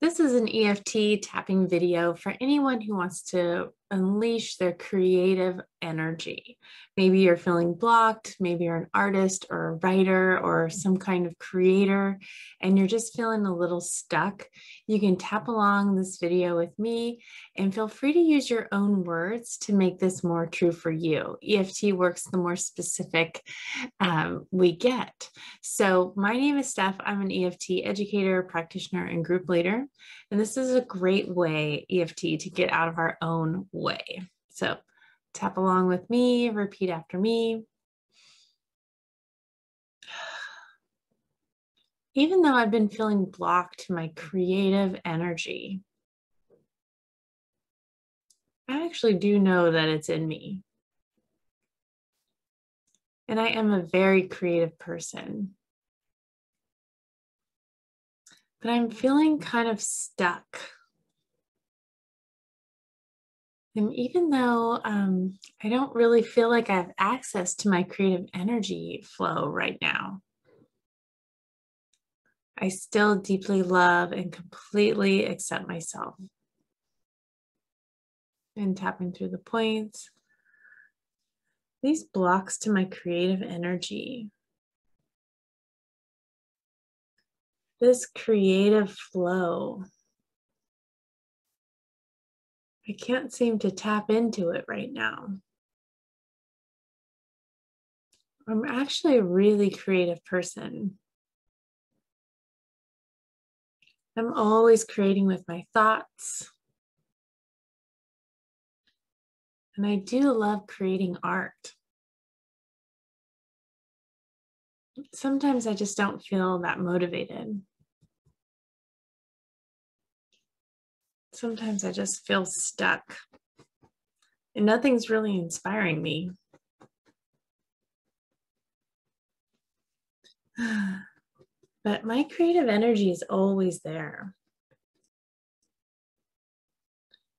This is an EFT tapping video for anyone who wants to unleash their creative energy. Maybe you're feeling blocked, maybe you're an artist or a writer or some kind of creator, and you're just feeling a little stuck. You can tap along this video with me and feel free to use your own words to make this more true for you. EFT works the more specific um, we get. So, my name is Steph. I'm an EFT educator, practitioner, and group leader. And this is a great way, EFT, to get out of our own way. So tap along with me, repeat after me. Even though I've been feeling blocked to my creative energy, I actually do know that it's in me. And I am a very creative person. But I'm feeling kind of stuck and even though um, I don't really feel like I have access to my creative energy flow right now, I still deeply love and completely accept myself. And tapping through the points, these blocks to my creative energy, this creative flow I can't seem to tap into it right now. I'm actually a really creative person. I'm always creating with my thoughts. And I do love creating art. Sometimes I just don't feel that motivated. Sometimes I just feel stuck and nothing's really inspiring me. But my creative energy is always there.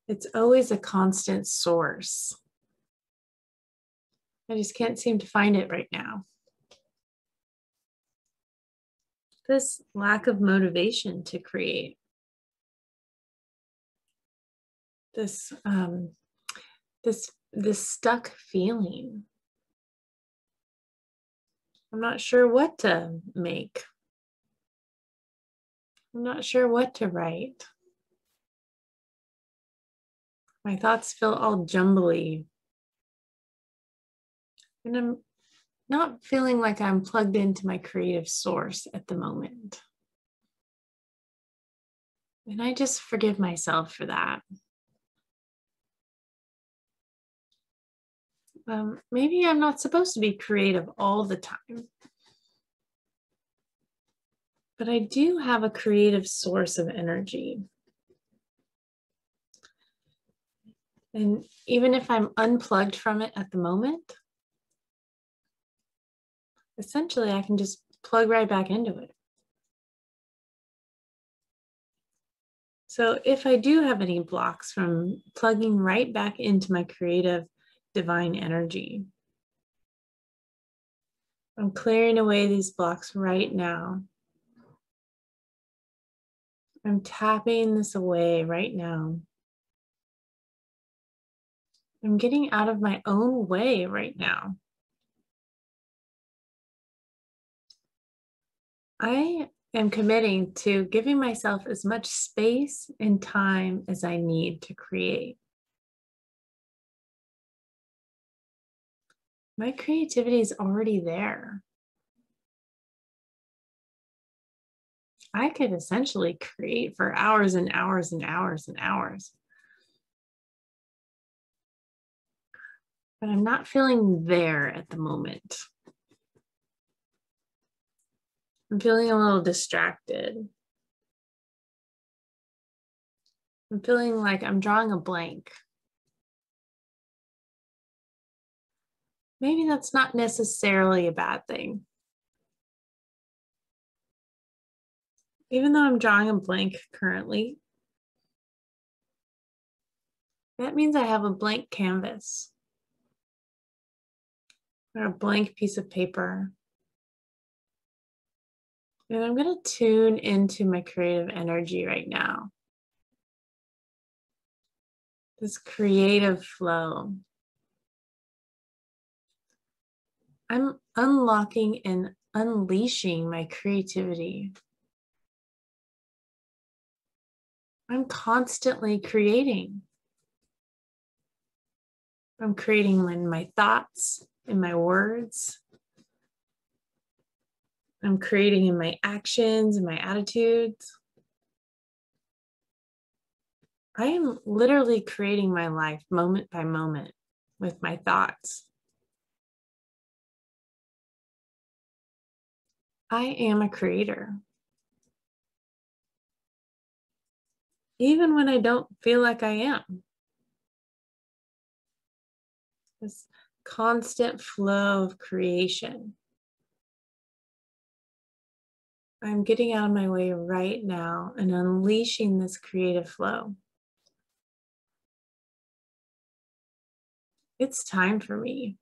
It's always a constant source. I just can't seem to find it right now. This lack of motivation to create this um, this this stuck feeling. I'm not sure what to make. I'm not sure what to write. My thoughts feel all jumbly. And I'm not feeling like I'm plugged into my creative source at the moment. And I just forgive myself for that. Um, maybe I'm not supposed to be creative all the time. But I do have a creative source of energy. And even if I'm unplugged from it at the moment, essentially I can just plug right back into it. So if I do have any blocks from plugging right back into my creative divine energy. I'm clearing away these blocks right now. I'm tapping this away right now. I'm getting out of my own way right now. I am committing to giving myself as much space and time as I need to create. My creativity is already there. I could essentially create for hours and hours and hours and hours. But I'm not feeling there at the moment. I'm feeling a little distracted. I'm feeling like I'm drawing a blank. Maybe that's not necessarily a bad thing. Even though I'm drawing a blank currently, that means I have a blank canvas or a blank piece of paper. And I'm going to tune into my creative energy right now. This creative flow. I'm unlocking and unleashing my creativity. I'm constantly creating. I'm creating in my thoughts, in my words. I'm creating in my actions and my attitudes. I am literally creating my life moment by moment with my thoughts. I am a creator. Even when I don't feel like I am. This constant flow of creation. I'm getting out of my way right now and unleashing this creative flow. It's time for me.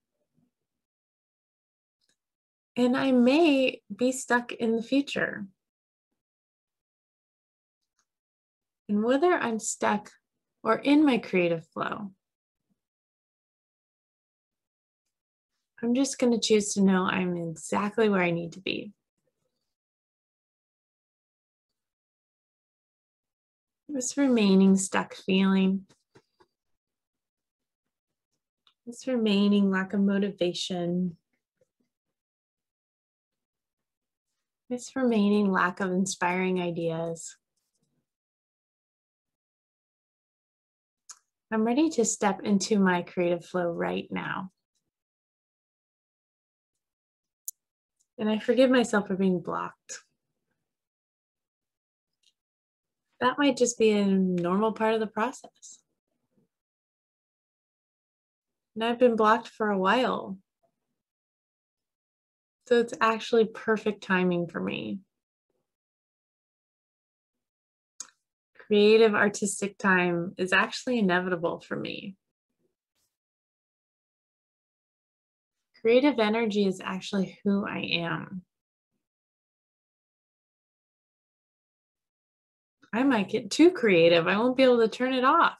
And I may be stuck in the future. And whether I'm stuck or in my creative flow, I'm just going to choose to know I'm exactly where I need to be. This remaining stuck feeling. This remaining lack of motivation. This remaining lack of inspiring ideas. I'm ready to step into my creative flow right now. And I forgive myself for being blocked. that might just be a normal part of the process. And I've been blocked for a while. So it's actually perfect timing for me. Creative artistic time is actually inevitable for me. Creative energy is actually who I am. I might get too creative. I won't be able to turn it off.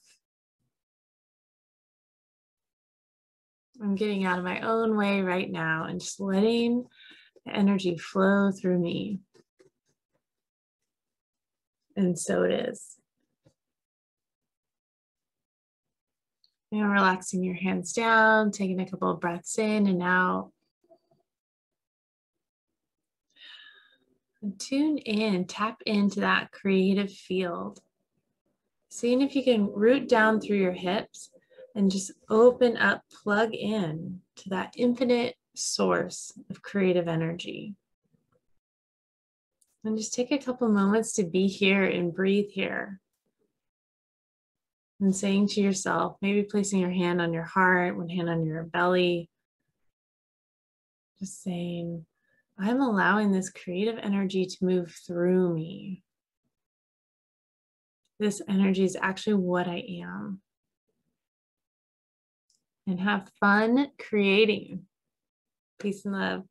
I'm getting out of my own way right now and just letting the energy flow through me. And so it is. And relaxing your hands down, taking a couple of breaths in and out. And tune in, tap into that creative field. Seeing if you can root down through your hips and just open up, plug in to that infinite source of creative energy. And just take a couple moments to be here and breathe here. And saying to yourself, maybe placing your hand on your heart, one hand on your belly, just saying, I'm allowing this creative energy to move through me. This energy is actually what I am. And have fun creating. Peace and love.